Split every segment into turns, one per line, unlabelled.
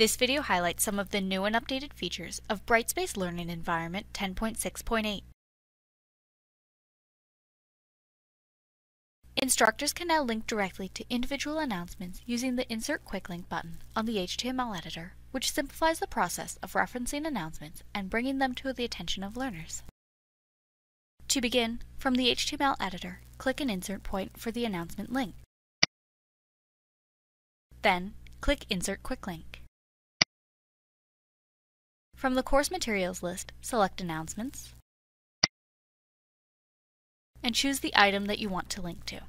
This video highlights some of the new and updated features of Brightspace Learning Environment 10.6.8. Instructors can now link directly to individual announcements using the Insert Quick Link button on the HTML editor, which simplifies the process of referencing announcements and bringing them to the attention of learners. To begin, from the HTML editor, click an insert point for the announcement link. Then, click Insert Quick Link. From the course materials list, select Announcements, and choose the item that you want to link to.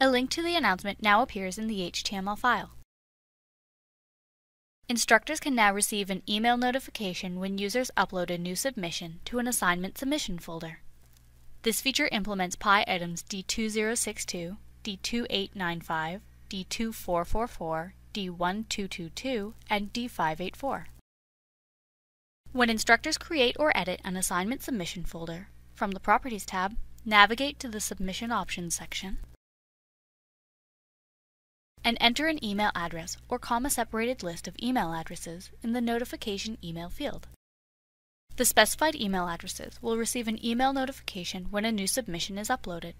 A link to the announcement now appears in the HTML file. Instructors can now receive an email notification when users upload a new submission to an assignment submission folder. This feature implements PIE items D2062, D2895, D2444, D1222, and D584. When instructors create or edit an assignment submission folder, from the Properties tab, navigate to the Submission Options section and enter an email address or comma-separated list of email addresses in the Notification Email field. The specified email addresses will receive an email notification when a new submission is uploaded.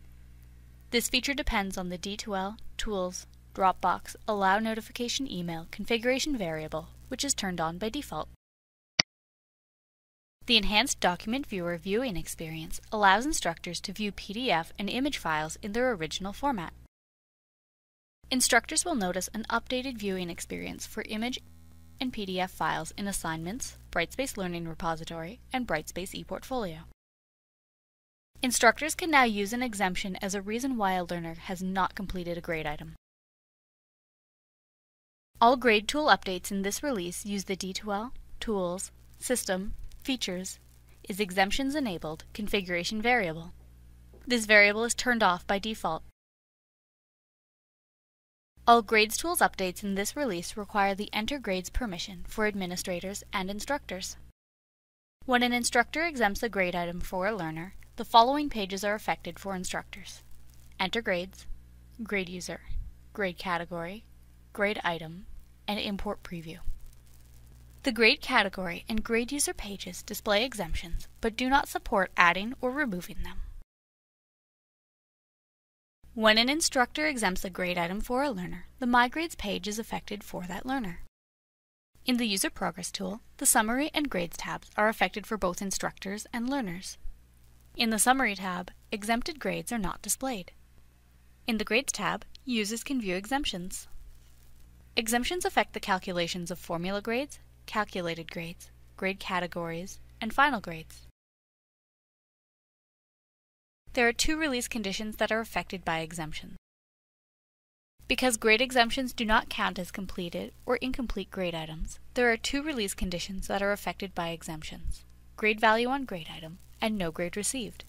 This feature depends on the D2L, Tools, Dropbox Allow Notification Email configuration variable, which is turned on by default. The Enhanced Document Viewer viewing experience allows instructors to view PDF and image files in their original format. Instructors will notice an updated viewing experience for image and PDF files in Assignments, Brightspace Learning Repository, and Brightspace ePortfolio. Instructors can now use an exemption as a reason why a learner has not completed a grade item. All grade tool updates in this release use the D2L, Tools, System, Features is Exemptions Enabled configuration variable. This variable is turned off by default. All Grades Tools updates in this release require the Enter Grades permission for administrators and instructors. When an instructor exempts a grade item for a learner, the following pages are affected for instructors. Enter Grades, Grade User, Grade Category, Grade Item, and Import Preview. The grade category and grade user pages display exemptions, but do not support adding or removing them. When an instructor exempts a grade item for a learner, the My Grades page is affected for that learner. In the User Progress tool, the Summary and Grades tabs are affected for both instructors and learners. In the Summary tab, exempted grades are not displayed. In the Grades tab, users can view exemptions. Exemptions affect the calculations of formula grades, calculated grades, grade categories, and final grades. There are two release conditions that are affected by exemptions. Because grade exemptions do not count as completed or incomplete grade items, there are two release conditions that are affected by exemptions, grade value on grade item and no grade received.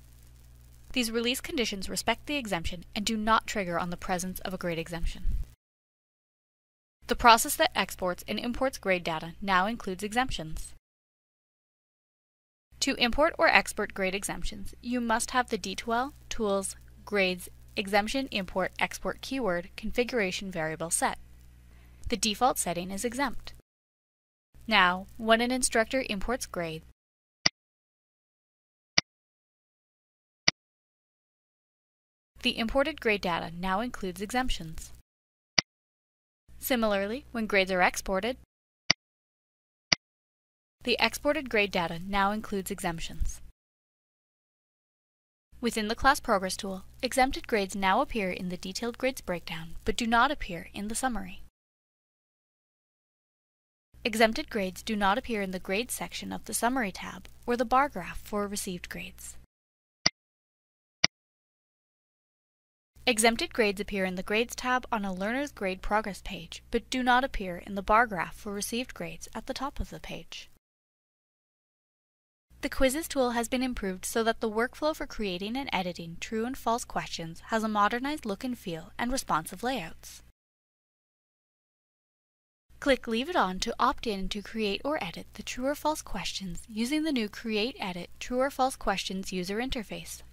These release conditions respect the exemption and do not trigger on the presence of a grade exemption. The process that exports and imports grade data now includes exemptions. To import or export grade exemptions, you must have the D2L, Tools, Grades, Exemption Import Export keyword configuration variable set. The default setting is exempt. Now, when an instructor imports grade, the imported grade data now includes exemptions. Similarly, when grades are exported, the exported grade data now includes exemptions. Within the Class Progress tool, exempted grades now appear in the Detailed Grades breakdown, but do not appear in the summary. Exempted grades do not appear in the Grades section of the Summary tab or the bar graph for received grades. Exempted grades appear in the Grades tab on a learner's grade progress page, but do not appear in the bar graph for received grades at the top of the page. The Quizzes tool has been improved so that the workflow for creating and editing true and false questions has a modernized look and feel and responsive layouts. Click Leave It On to opt in to create or edit the true or false questions using the new Create Edit True or False Questions user interface.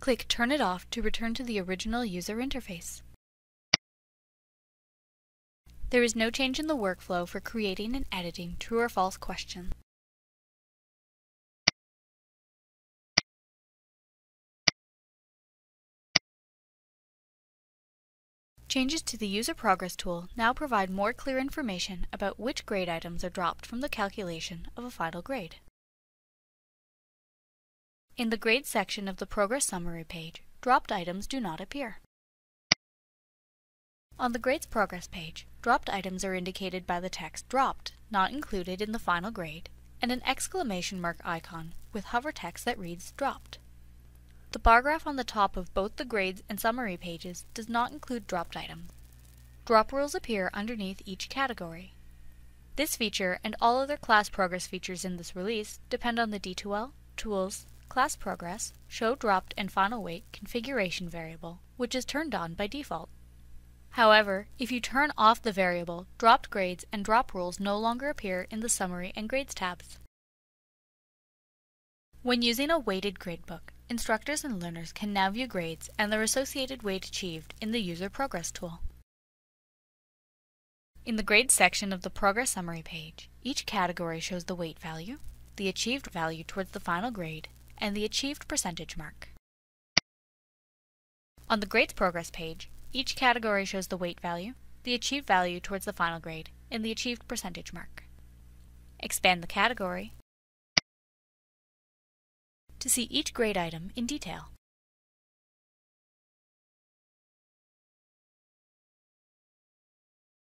Click Turn It Off to return to the original user interface. There is no change in the workflow for creating and editing true or false questions. Changes to the User Progress tool now provide more clear information about which grade items are dropped from the calculation of a final grade. In the Grade section of the Progress Summary page, dropped items do not appear. On the Grades Progress page, dropped items are indicated by the text Dropped, not included in the final grade, and an exclamation mark icon with hover text that reads Dropped. The bar graph on the top of both the grades and summary pages does not include dropped items. Drop rules appear underneath each category. This feature and all other class progress features in this release depend on the D2L, Tools, Class Progress, Show Dropped and Final Weight configuration variable, which is turned on by default. However, if you turn off the variable, dropped grades and drop rules no longer appear in the Summary and Grades tabs. When using a weighted gradebook, instructors and learners can now view grades and their associated weight achieved in the User Progress tool. In the Grades section of the Progress Summary page, each category shows the weight value, the achieved value towards the final grade, and the achieved percentage mark. On the Grades Progress page, each category shows the weight value, the achieved value towards the final grade, and the achieved percentage mark. Expand the category to see each grade item in detail.